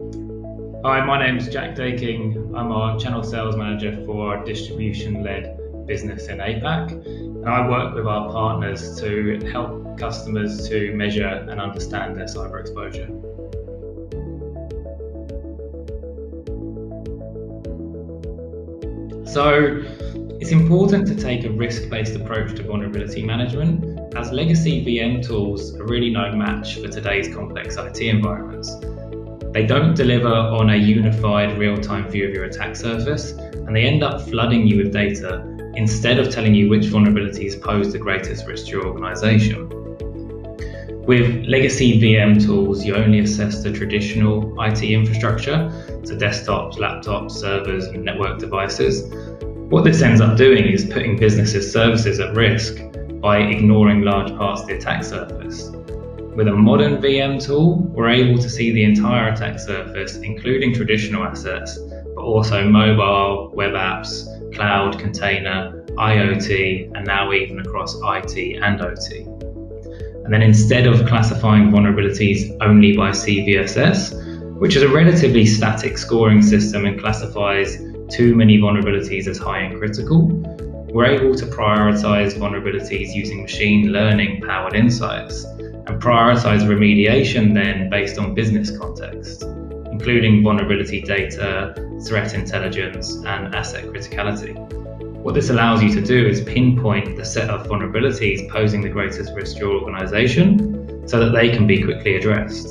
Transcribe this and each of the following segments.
Hi, my name is Jack Daking. I'm our channel sales manager for our distribution led business in APAC. And I work with our partners to help customers to measure and understand their cyber exposure. So, it's important to take a risk based approach to vulnerability management, as legacy VM tools are really no match for today's complex IT environments. They don't deliver on a unified real time view of your attack surface, and they end up flooding you with data instead of telling you which vulnerabilities pose the greatest risk to your organization. With legacy VM tools, you only assess the traditional IT infrastructure, so desktops, laptops, servers, and network devices. What this ends up doing is putting businesses' services at risk by ignoring large parts of the attack surface. With a modern VM tool, we're able to see the entire attack surface, including traditional assets, but also mobile, web apps, cloud, container, IoT, and now even across IT and OT. And then instead of classifying vulnerabilities only by CVSS, which is a relatively static scoring system and classifies too many vulnerabilities as high and critical, we're able to prioritize vulnerabilities using machine learning powered insights and prioritize remediation then based on business context, including vulnerability data, threat intelligence, and asset criticality. What this allows you to do is pinpoint the set of vulnerabilities posing the greatest risk to your organization so that they can be quickly addressed.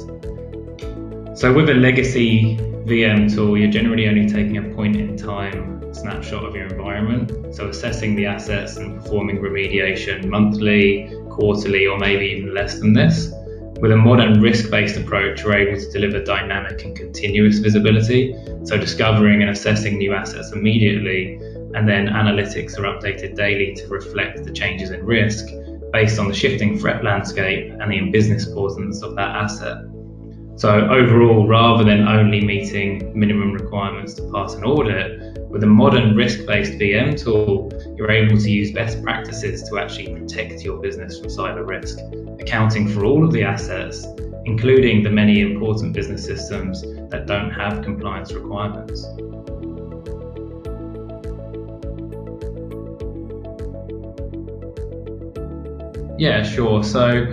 So, with a legacy VM tool, you're generally only taking a point in time snapshot of your environment. So, assessing the assets and performing remediation monthly, quarterly, or maybe even less than this. With a modern risk based approach, we're able to deliver dynamic and continuous visibility, so discovering and assessing new assets immediately, and then analytics are updated daily to reflect the changes in risk based on the shifting threat landscape and the business importance of that asset. So, overall, rather than only meeting minimum requirements to pass an audit, with a modern risk based VM tool, you're able to use best practices to actually protect your business from cyber risk, accounting for all of the assets, including the many important business systems that don't have compliance requirements. Yeah, sure. So,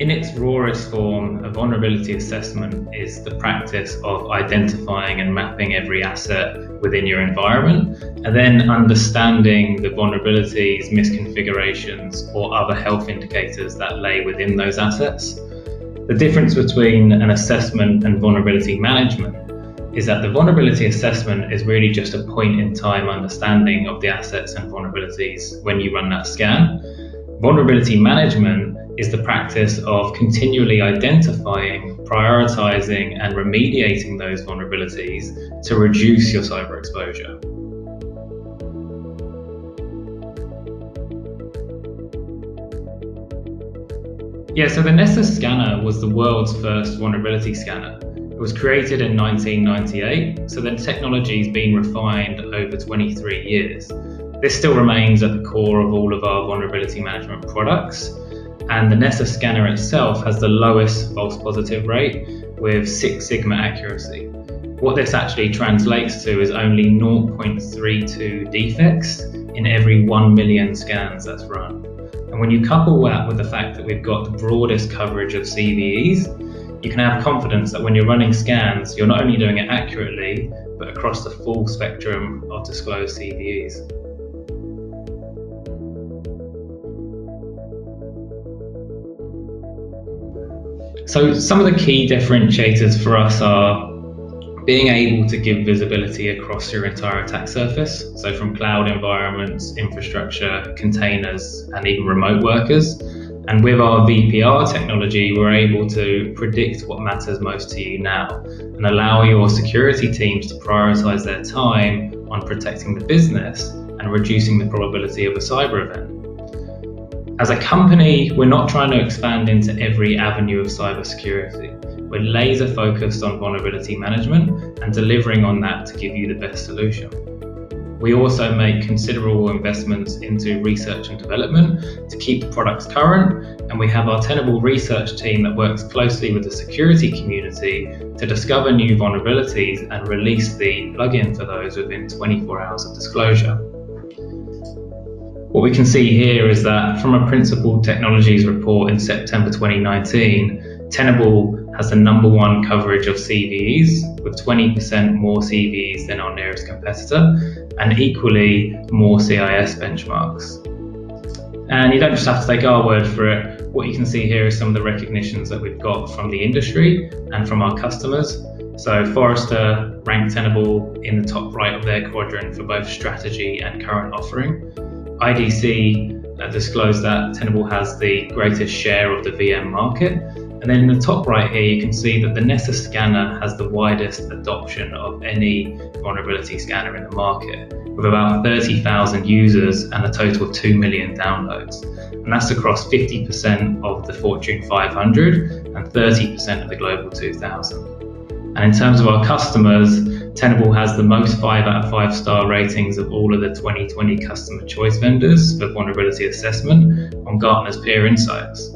in its rawest form, a vulnerability assessment is the practice of identifying and mapping every asset within your environment and then understanding the vulnerabilities, misconfigurations, or other health indicators that lay within those assets. The difference between an assessment and vulnerability management is that the vulnerability assessment is really just a point in time understanding of the assets and vulnerabilities when you run that scan. Vulnerability management is the practice of continually identifying, prioritizing, and remediating those vulnerabilities to reduce your cyber exposure. Yeah, so the Nessus scanner was the world's first vulnerability scanner. It was created in 1998, so the technology has been refined over 23 years. This still remains at the core of all of our vulnerability management products, and the Nessus scanner itself has the lowest false positive rate with 6 sigma accuracy. What this actually translates to is only 0.32 defects in every 1 million scans that's run. And when you couple that with the fact that we've got the broadest coverage of CVEs, you can have confidence that when you're running scans, you're not only doing it accurately, but across the full spectrum of disclosed CVEs. So, some of the key differentiators for us are being able to give visibility across your entire attack surface. So, from cloud environments, infrastructure, containers, and even remote workers. And with our VPR technology, we're able to predict what matters most to you now and allow your security teams to prioritize their time on protecting the business and reducing the probability of a cyber event. As a company, we're not trying to expand into every avenue of cybersecurity. We're laser focused on vulnerability management and delivering on that to give you the best solution. We also make considerable investments into research and development to keep the products current, and we have our Tenable research team that works closely with the security community to discover new vulnerabilities and release the plugin for those within 24 hours of disclosure. What we can see here is that from a Principal Technologies report in September 2019, Tenable has the number one coverage of CVEs with 20% more CVEs than our nearest competitor and equally more CIS benchmarks. And you don't just have to take our word for it. What you can see here is some of the recognitions that we've got from the industry and from our customers. So Forrester ranked Tenable in the top right of their quadrant for both strategy and current offering. IDC uh, disclosed that Tenable has the greatest share of the VM market. And then in the top right here, you can see that the Nessus scanner has the widest adoption of any vulnerability scanner in the market, with about 30,000 users and a total of 2 million downloads. And that's across 50% of the Fortune 500 and 30% of the Global 2000. And in terms of our customers, Tenable has the most 5 out of 5 star ratings of all of the 2020 customer choice vendors for vulnerability assessment on Gartner's Peer Insights.